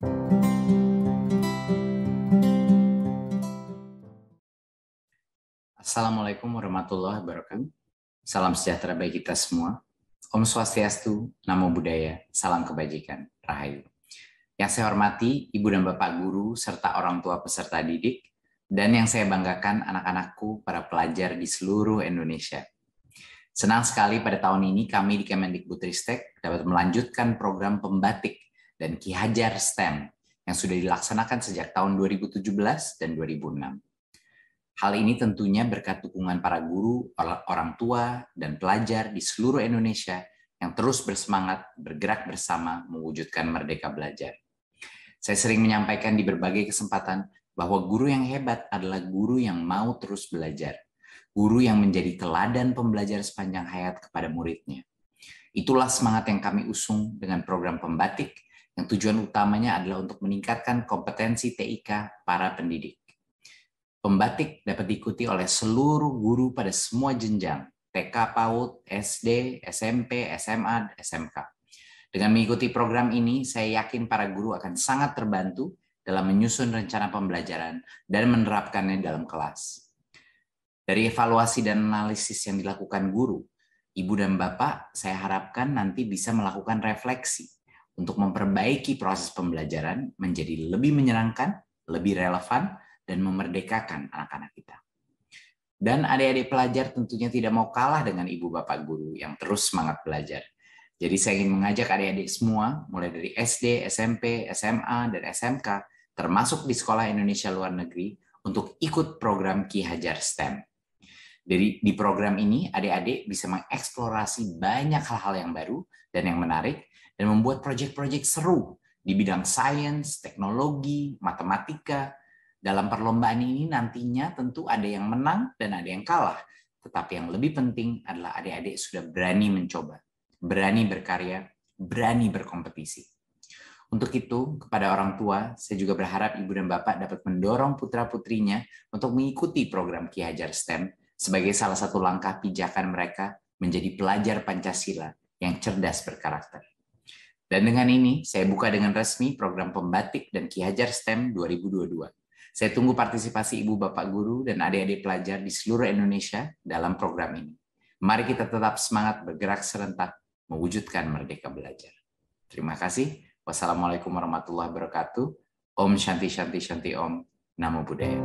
Assalamualaikum warahmatullahi wabarakatuh. Salam sejahtera bagi kita semua. Om Swastiastu, Namo Buddhaya, Salam Kebajikan, Rahayu. Yang saya hormati Ibu dan Bapak Guru, serta orang tua peserta didik, dan yang saya banggakan anak-anakku, para pelajar di seluruh Indonesia. Senang sekali pada tahun ini kami di Kemendikbudristek dapat melanjutkan program pembatik dan Ki Hajar STEM yang sudah dilaksanakan sejak tahun 2017 dan 2006. Hal ini tentunya berkat dukungan para guru, orang tua, dan pelajar di seluruh Indonesia yang terus bersemangat bergerak bersama mewujudkan merdeka belajar. Saya sering menyampaikan di berbagai kesempatan bahwa guru yang hebat adalah guru yang mau terus belajar, guru yang menjadi teladan pembelajar sepanjang hayat kepada muridnya. Itulah semangat yang kami usung dengan program pembatik yang tujuan utamanya adalah untuk meningkatkan kompetensi TIK para pendidik. Pembatik dapat diikuti oleh seluruh guru pada semua jenjang, TK PAUD, SD, SMP, SMA, SMK. Dengan mengikuti program ini, saya yakin para guru akan sangat terbantu dalam menyusun rencana pembelajaran dan menerapkannya dalam kelas. Dari evaluasi dan analisis yang dilakukan guru, ibu dan bapak, saya harapkan nanti bisa melakukan refleksi untuk memperbaiki proses pembelajaran menjadi lebih menyenangkan, lebih relevan, dan memerdekakan anak-anak kita. Dan adik-adik pelajar tentunya tidak mau kalah dengan ibu bapak guru yang terus semangat belajar. Jadi saya ingin mengajak adik-adik semua, mulai dari SD, SMP, SMA, dan SMK, termasuk di sekolah Indonesia luar negeri, untuk ikut program Ki Hajar STEM. Jadi di program ini, adik-adik bisa mengeksplorasi banyak hal-hal yang baru dan yang menarik, dan membuat proyek-proyek seru di bidang sains, teknologi, matematika, dalam perlombaan ini nantinya tentu ada yang menang dan ada yang kalah. Tetapi yang lebih penting adalah adik-adik sudah berani mencoba, berani berkarya, berani berkompetisi. Untuk itu, kepada orang tua, saya juga berharap ibu dan bapak dapat mendorong putra-putrinya untuk mengikuti program Ki Hajar STEM sebagai salah satu langkah pijakan mereka menjadi pelajar Pancasila yang cerdas berkarakter. Dan dengan ini, saya buka dengan resmi program Pembatik dan Ki Hajar STEM 2022. Saya tunggu partisipasi ibu bapak guru dan adik-adik pelajar di seluruh Indonesia dalam program ini. Mari kita tetap semangat bergerak serentak mewujudkan merdeka belajar. Terima kasih. Wassalamualaikum warahmatullahi wabarakatuh. Om Shanti Shanti Shanti Om. Namo Buddhaya.